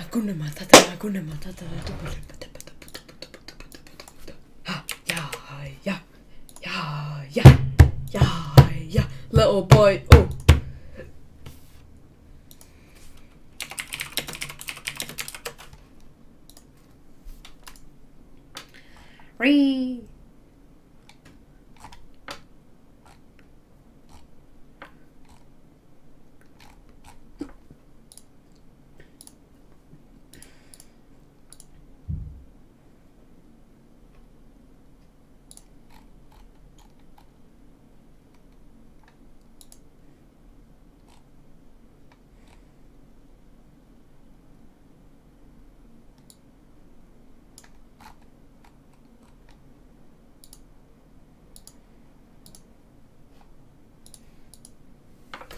Hakuna Matata, Hakuna Matata. Yeah, yeah, yeah, yeah, yeah, yeah. Little boy, oh. Ree.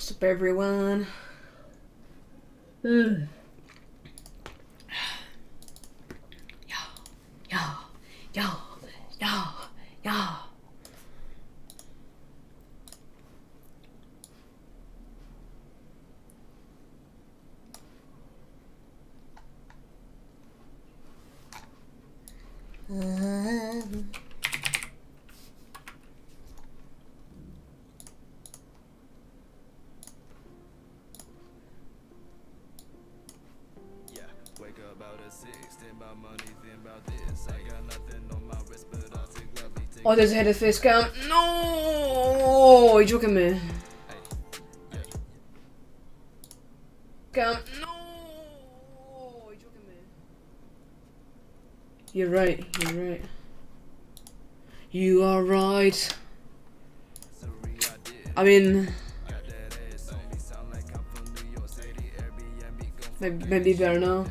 What's up, everyone? Mm. Yeah, yeah, yeah, yeah, yeah. Yeah, wake up about at six, think about money, think about this. I got nothing on my wrist, but I'll take lovely take. Oh, there's a headed face cam. No, you joking me? Cam, no. You joking me? You're right. You're right. You are right. I mean, maybe, maybe better now.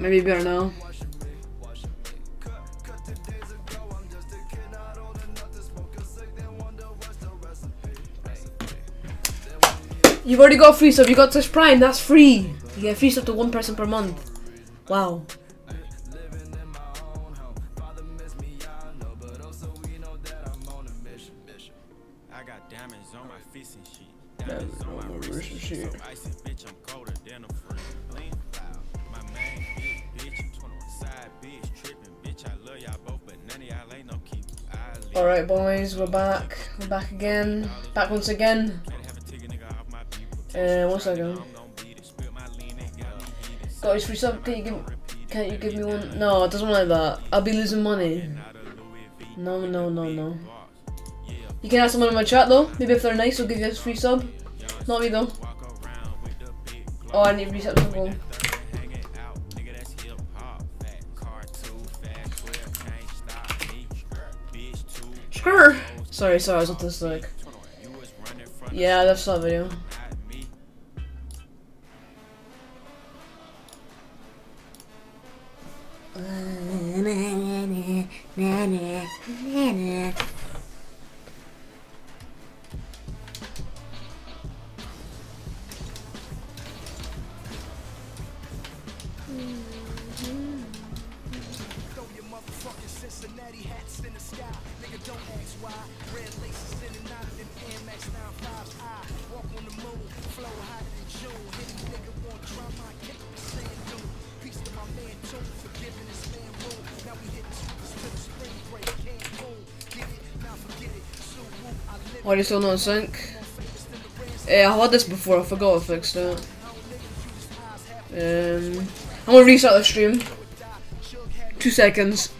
Then when you You've already got free sub. You got Twitch Prime. That's free. You get free sub to one person per month. Wow. living in my own home. Father miss me, I know, but also we know that I'm on a mission. Mission. I got diamonds on my fist and shit. Diamonds on my wrist and shit. So icy, bitch, I'm colder Alright, boys. We're back. We're back again. Back once again. Uh, one second. Got his free sub. Can you give? Can't you give me one? No, it doesn't like that. I'll be losing money. No, no, no, no. You can ask someone in my chat though. Maybe if they're nice, they'll give you a free sub. Not me though. Oh, I need reset to go. Sure. Sorry, sorry, I was on this like. Yeah, that's that video. not Cincinnati hats in the sky. Nigga, don't ask why. Red laces in and out of them Air Max 95's eye. Walk on the moon, flow hotter than June. Any nigga want drama, I kick the sand dune. Peace to my man, Tune, for giving this man room. Now we hitting streets to the spring break. Cancun, get it, now forget it. So woo, I live Why are you still not in sync? Yeah, I've had this before. I forgot I fixed it. Um, I'm gonna restart the stream. Two seconds.